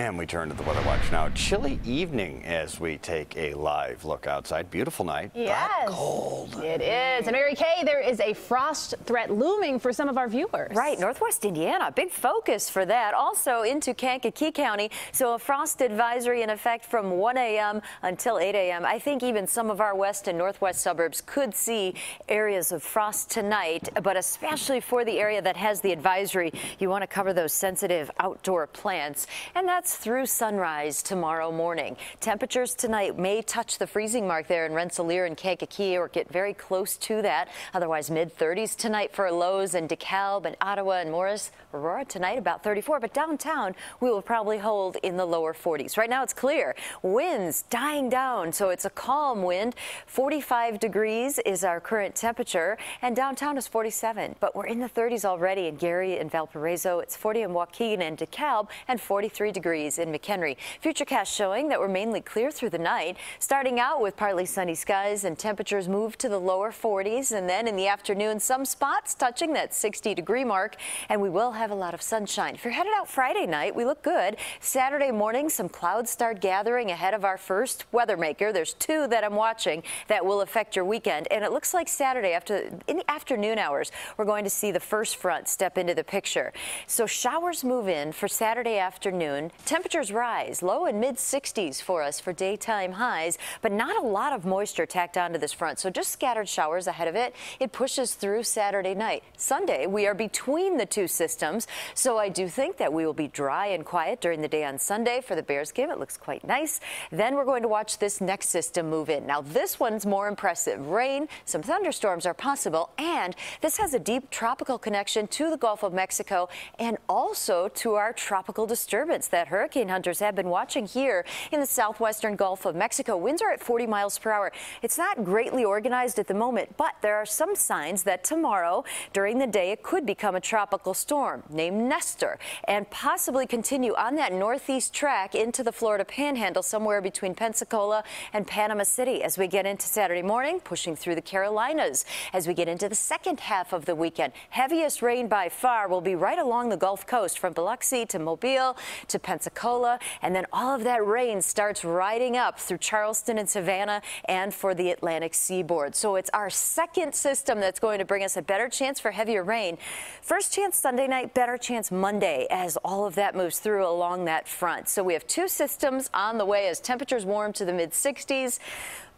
And we turn to the Weather Watch now. Chilly evening as we take a live look outside. Beautiful night, yes, but cold. It is. And Mary Kay, there is a frost threat looming for some of our viewers. Right, Northwest Indiana, big focus for that. Also into Kankakee County, so a frost advisory in effect from 1 a.m. until 8 a.m. I think even some of our west and northwest suburbs could see areas of frost tonight, but especially for the area that has the advisory, you want to cover those sensitive outdoor plants. And that's that's through sunrise tomorrow morning. Temperatures tonight may touch the freezing mark there in Rensselaer and Kankakee or get very close to that. Otherwise, mid 30s tonight for lows in DeKalb and Ottawa and Morris. Aurora tonight about 34, but downtown we will probably hold in the lower 40s. Right now it's clear. Winds dying down, so it's a calm wind. 45 degrees is our current temperature, and downtown is 47. But we're in the 30s already in Gary and Valparaiso. It's 40 in Waukegan and DeKalb, and 43 degrees degrees in McHenry. Futurecast showing that we're mainly clear through the night, starting out with partly sunny skies and temperatures move to the lower 40s. And then in the afternoon, some spots touching that 60 degree mark. And we will have a lot of sunshine. If you're headed out Friday night, we look good. Saturday morning, some clouds start gathering ahead of our first weather maker. There's two that I'm watching that will affect your weekend. And it looks like Saturday after in the afternoon hours, we're going to see the first front step into the picture. So showers move in for Saturday afternoon. Temperatures rise, low and mid 60s for us for daytime highs, but not a lot of moisture tacked onto this front. So just scattered showers ahead of it. It pushes through Saturday night. Sunday, we are between the two systems. So I do think that we will be dry and quiet during the day on Sunday for the Bears game. It looks quite nice. Then we're going to watch this next system move in. Now, this one's more impressive. Rain, some thunderstorms are possible, and this has a deep tropical connection to the Gulf of Mexico and also to our tropical disturbance that hurricane hunters have been watching here in the southwestern Gulf of Mexico. Winds are at 40 miles per hour. It's not greatly organized at the moment, but there are some signs that tomorrow during the day it could become a tropical storm named Nestor and possibly continue on that northeast track into the Florida panhandle somewhere between Pensacola and Panama City as we get into Saturday morning, pushing through the Carolinas as we get into the second half of the weekend. Heaviest rain by far will be right along the Gulf Coast from Biloxi to Mobile to Pensacola. Pensacola, and then all of that rain starts riding up through Charleston and Savannah and for the Atlantic seaboard. So it's our second system that's going to bring us a better chance for heavier rain. First chance Sunday night, better chance Monday as all of that moves through along that front. So we have two systems on the way as temperatures warm to the mid 60s.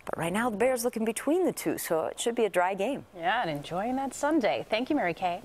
But right now, the Bears looking between the two, so it should be a dry game. Yeah, and enjoying that Sunday. Thank you, Mary Kay.